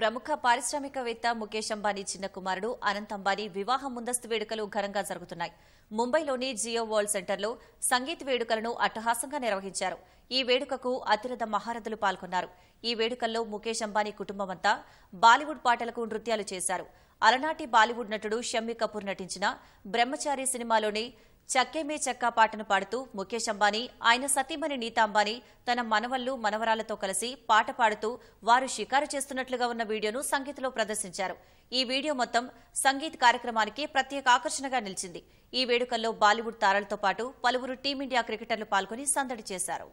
ప్రముఖ పారిశ్రామికవేత్త ముఖేష్ అంబానీ చిన్న కుమారుడు అనంత్ అంబానీ వివాహ ముందస్తు వేడుకలు ఘనంగా జరుగుతున్నాయి. ముంబైలోని జియో వరల్డ్ సెంటర్లో సంగీత్ వేడుకలను అట్టహాసంగా నిర్వహించారు. ఈ వేడుకకు అతిరథ మహారథులు పాల్గొన్నారు. ఈ వేడుకల్లో ముఖేష్ అంబానీ కుటుంబమంతా బాలీవుడ్ పాటలకు నృత్యాలు చేశారు. అలనాటి బాలీవుడ్ నటుడు షమ్మి కపూర్ నటించిన బ్రహ్మచారి సినిమాలోని చక్కేమే చక్కా పాటను పాడుతూ ముఖేష్ అంబానీ ఆయన సతీమణి నీతా అంబానీ తన మనవళ్ళు మనవరాలతో కలిసి పాట పాడుతూ వారు షికారు చేస్తున్నట్లుగా ఉన్న వీడియోను సంగీత్లో ప్రదర్శించారు. ఈ వీడియో మొత్తం సంగీత్ కార్యక్రమానికి ప్రత్యేక ఆకర్షణగా నిలిచింది. ఈ వేడుకల్లో బాలీవుడ్ తారలతో పాటు పలువురు టీమిండియా క్రికెటర్లు పాల్గొని సందడి చేశారు.